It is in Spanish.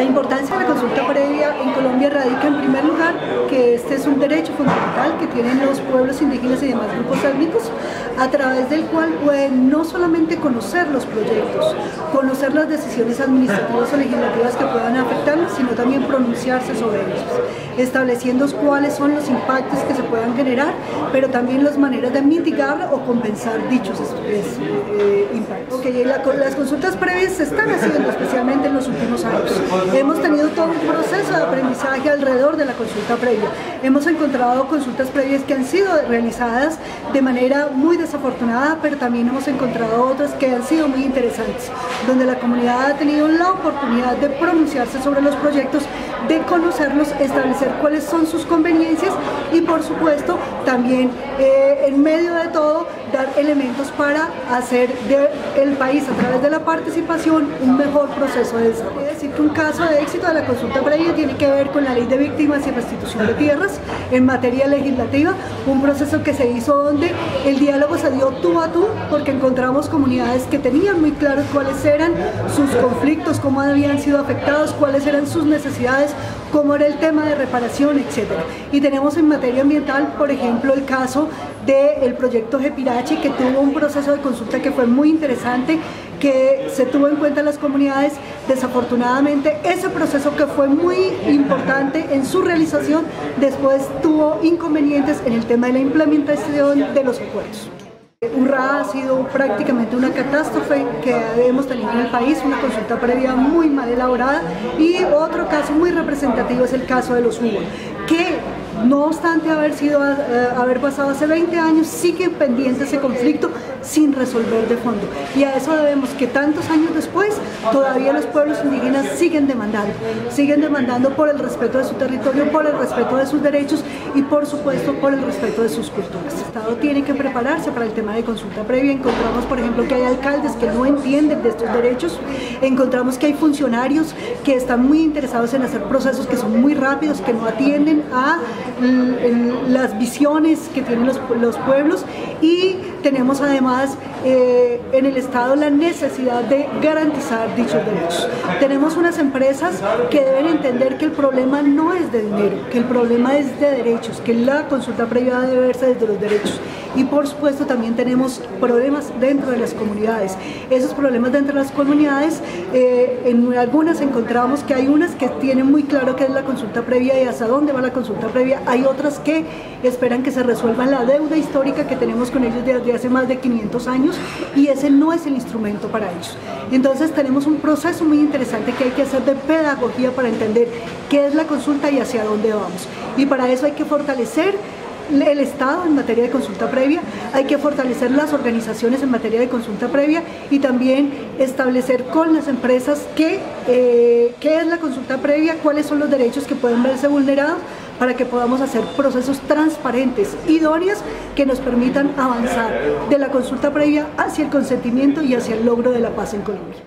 La importancia de la consulta previa en Colombia radica en primer lugar que este es un derecho fundamental que tienen los pueblos indígenas y demás grupos étnicos a través del cual pueden no solamente conocer los proyectos, conocer las decisiones administrativas o legislativas que puedan afectarlos, sino también pronunciarse sobre ellos, estableciendo cuáles son los impactos que se puedan generar, pero también las maneras de mitigar o compensar dichos eh, impactos. las consultas previas se están haciendo especialmente en los últimos años. Hemos tenido todo un de aprendizaje alrededor de la consulta previa. Hemos encontrado consultas previas que han sido realizadas de manera muy desafortunada, pero también hemos encontrado otras que han sido muy interesantes, donde la comunidad ha tenido la oportunidad de pronunciarse sobre los proyectos, de conocerlos, establecer cuáles son sus conveniencias y por supuesto también eh, en medio de todo dar elementos para hacer del país a través de la participación un mejor proceso de desarrollo. Es decir, que un caso de éxito de la consulta previa tiene que ver con la ley de víctimas y restitución de tierras en materia legislativa, un proceso que se hizo donde el diálogo se dio tú a tú porque encontramos comunidades que tenían muy claros cuáles eran sus conflictos, cómo habían sido afectados, cuáles eran sus necesidades, cómo era el tema de reparación, etc. Y tenemos en materia ambiental, por ejemplo, el caso del proyecto Gepirachi, que tuvo un proceso de consulta que fue muy interesante, que se tuvo en cuenta las comunidades. Desafortunadamente, ese proceso que fue muy importante en su realización, después tuvo inconvenientes en el tema de la implementación de los acuerdos. URRA ha sido prácticamente una catástrofe que hemos tenido en el país, una consulta previa muy mal elaborada y otro caso muy representativo es el caso de los Hugo, que no obstante haber, sido, eh, haber pasado hace 20 años, sigue pendiente ese conflicto sin resolver de fondo. Y a eso debemos que tantos años después todavía los pueblos indígenas siguen demandando, siguen demandando por el respeto de su territorio, por el respeto de sus derechos y por supuesto por el respeto de sus culturas. El Estado tiene que prepararse para el tema de consulta previa. Encontramos, por ejemplo, que hay alcaldes que no entienden de estos derechos, encontramos que hay funcionarios que están muy interesados en hacer procesos que son muy rápidos, que no atienden a las visiones que tienen los, los pueblos y tenemos además eh, en el Estado la necesidad de garantizar dichos derechos. Tenemos unas empresas que deben entender que el problema no es de dinero, que el problema es de derechos, que la consulta previa debe verse desde los derechos. Y por supuesto también tenemos problemas dentro de las comunidades. Esos problemas dentro de las comunidades, eh, en algunas encontramos que hay unas que tienen muy claro qué es la consulta previa y hasta dónde va la consulta previa. Hay otras que esperan que se resuelva la deuda histórica que tenemos con ellos desde hace más de 500 años y ese no es el instrumento para ellos. Entonces tenemos un proceso muy interesante que hay que hacer de pedagogía para entender qué es la consulta y hacia dónde vamos. Y para eso hay que fortalecer el Estado en materia de consulta previa, hay que fortalecer las organizaciones en materia de consulta previa y también establecer con las empresas qué, eh, qué es la consulta previa, cuáles son los derechos que pueden verse vulnerados para que podamos hacer procesos transparentes, idóneos, que nos permitan avanzar de la consulta previa hacia el consentimiento y hacia el logro de la paz en Colombia.